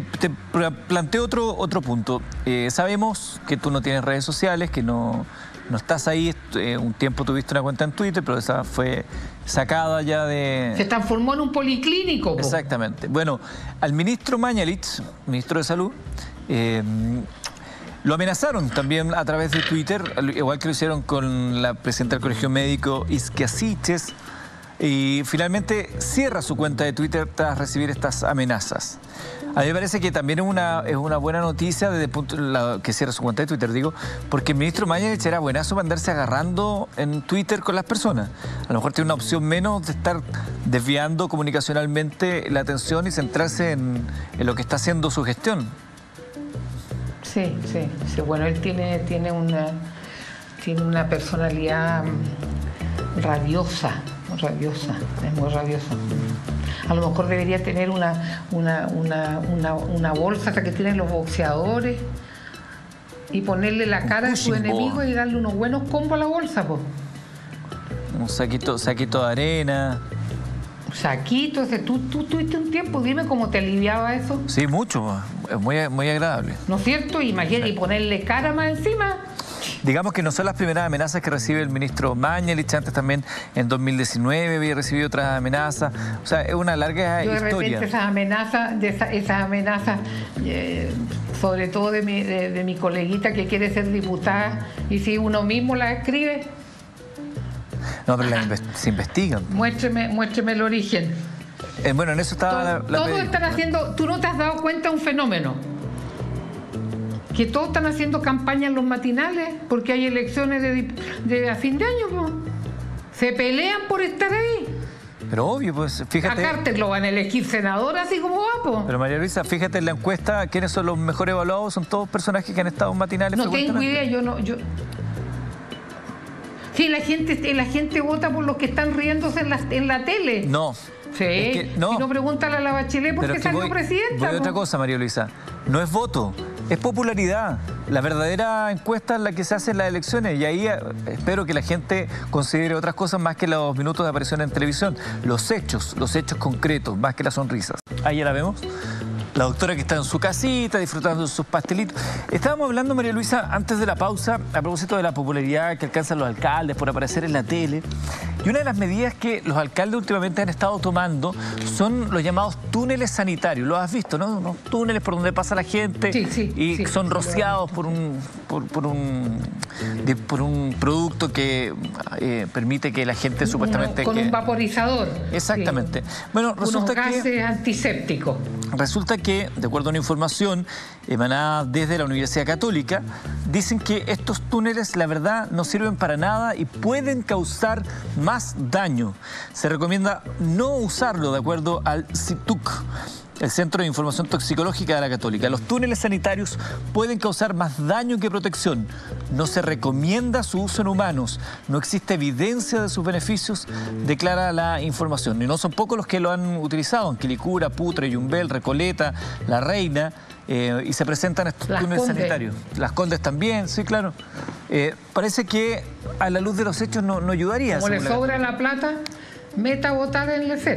Te, planteo otro, otro punto. Eh, sabemos que tú no tienes redes sociales, que no, no estás ahí. Eh, un tiempo tuviste una cuenta en Twitter, pero esa fue sacada ya de... Se transformó en un policlínico. Exactamente. Bueno, al ministro Mañalich, ministro de Salud, eh, lo amenazaron también a través de Twitter, igual que lo hicieron con la presidenta del Colegio Médico, Isquiasiches, y finalmente cierra su cuenta de Twitter tras recibir estas amenazas. A mí me parece que también es una, es una buena noticia desde el punto que cierra su cuenta de Twitter, digo, porque el ministro Mañanich era buenazo para andarse agarrando en Twitter con las personas. A lo mejor tiene una opción menos de estar desviando comunicacionalmente la atención y centrarse en, lo que está haciendo su gestión. Sí, sí, sí. Bueno, él tiene, tiene, una, tiene una personalidad rabiosa, rabiosa, es muy rabiosa. A lo mejor debería tener una, una, una, una bolsa que tienen los boxeadores y ponerle la cara de su enemigo y darle unos buenos combos a la bolsa, pues. Un saquito, saquito de arena. Saquito, ¿tú, tú tuviste un tiempo, dime cómo te aliviaba eso. Sí, mucho, es muy, muy agradable. ¿No es cierto? Imagínate, y ponerle cara más encima. Digamos que no son las primeras amenazas que recibe el ministro Mañalich, antes también en 2019 había recibido otras amenazas. O sea, es una larga Yo de historia. esas amenazas, de esas amenazas, eh, sobre todo de mi, de, mi coleguita que quiere ser diputada, y si uno mismo la escribe. No, pero se investigan. Muéstreme, muéstreme el origen. Eh, bueno, en eso estaba Todos están haciendo. Tú no te has dado cuenta de un fenómeno que todos están haciendo campaña en los matinales porque hay elecciones de, a fin de año. Se pelean por estar ahí. Pero obvio, pues fíjate. A Carter lo van a elegir senador así como va, Pero María Luisa, fíjate en la encuesta, ¿quiénes son los mejores evaluados? Son todos personajes que han estado en matinales. No tengo idea, yo no. Yo... Sí, la gente, la gente vota por los que están riéndose en la, en la tele. No. Sí. no. Si no, pregúntale a la Bachelet por qué salió presidenta. Voy otra cosa, María Luisa. No es voto es popularidad. La verdadera encuesta es la que se hace en las elecciones y ahí eh, espero que la gente considere otras cosas más que los minutos de aparición en televisión. Los hechos, los hechos concretos, más que las sonrisas. Ahí ya la vemos la doctora que está en su casita disfrutando de sus pastelitos. Estábamos hablando, María Luisa, antes de la pausa, a propósito de la popularidad que alcanzan los alcaldes por aparecer en la tele. Y una de las medidas que los alcaldes últimamente han estado tomando son los llamados túneles sanitarios. Lo has visto, ¿no? Unos túneles por donde pasa la gente y son rociados por un, por, un, por un producto que eh, permite que la gente supuestamente... con un vaporizador. Exactamente. Bueno, resulta Unos gases antisépticos. Resulta que, de acuerdo a una información emanada desde la Universidad Católica, dicen que estos túneles, la verdad, no sirven para nada y pueden causar más daño. Se recomienda no usarlo, de acuerdo al CITUC el Centro de Información Toxicológica de la Católica. Los túneles sanitarios pueden causar más daño que protección. No se recomienda su uso en humanos. No existe evidencia de sus beneficios, declara la información. Y no son pocos los que lo han utilizado. En Quilicura, Putre, Yumbel, Recoleta, La Reina. Eh, y se presentan estos túneles sanitarios. Las Condes también, sí, claro. Eh, parece que a la luz de los hechos no, ayudaría. Como le sobra la plata, meta botada en la esfera.